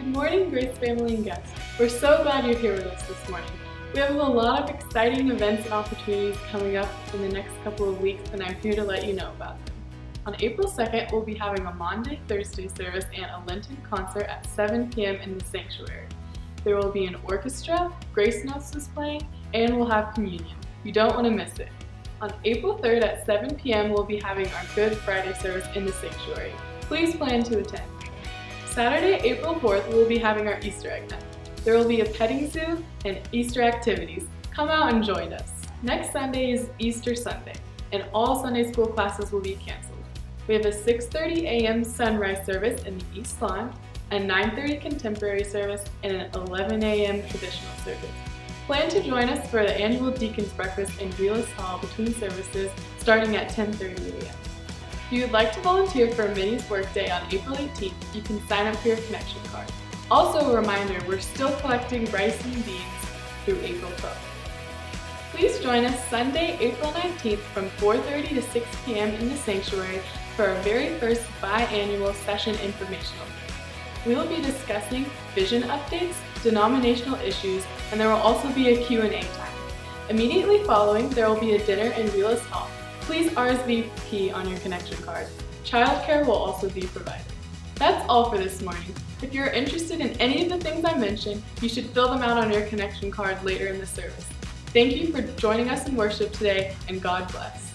Good morning, Grace family and guests. We're so glad you're here with us this morning. We have a lot of exciting events and opportunities coming up in the next couple of weeks, and I'm here to let you know about them. On April 2nd, we'll be having a Maundy Thursday service and a Lenten concert at 7 p.m. in the sanctuary. There will be an orchestra, Grace Notes is playing, and we'll have communion. You don't want to miss it. On April 3rd at 7 p.m., we'll be having our Good Friday service in the sanctuary. Please plan to attend. Saturday, April 4th, we'll be having our Easter egg hunt. There will be a petting zoo and Easter activities. Come out and join us. Next Sunday is Easter Sunday, and all Sunday school classes will be canceled. We have a 6.30 a.m. sunrise service in the East Lawn, a 9.30 contemporary service, and an 11 a.m. traditional service. Plan to join us for the annual Deacon's Breakfast in Greeless Hall between services starting at 10.30 a.m. If you would like to volunteer for a Minnie's Workday on April 18th, you can sign up for your connection card. Also a reminder, we're still collecting rice and beans through April 12th. Please join us Sunday, April 19th from 4.30 to 6 p.m. in the sanctuary for our very first biannual session informational. We will be discussing vision updates, denominational issues, and there will also be a Q&A time. Immediately following, there will be a dinner in Greeless Hall. Please RSVP on your connection card. Childcare will also be provided. That's all for this morning. If you're interested in any of the things I mentioned, you should fill them out on your connection card later in the service. Thank you for joining us in worship today, and God bless.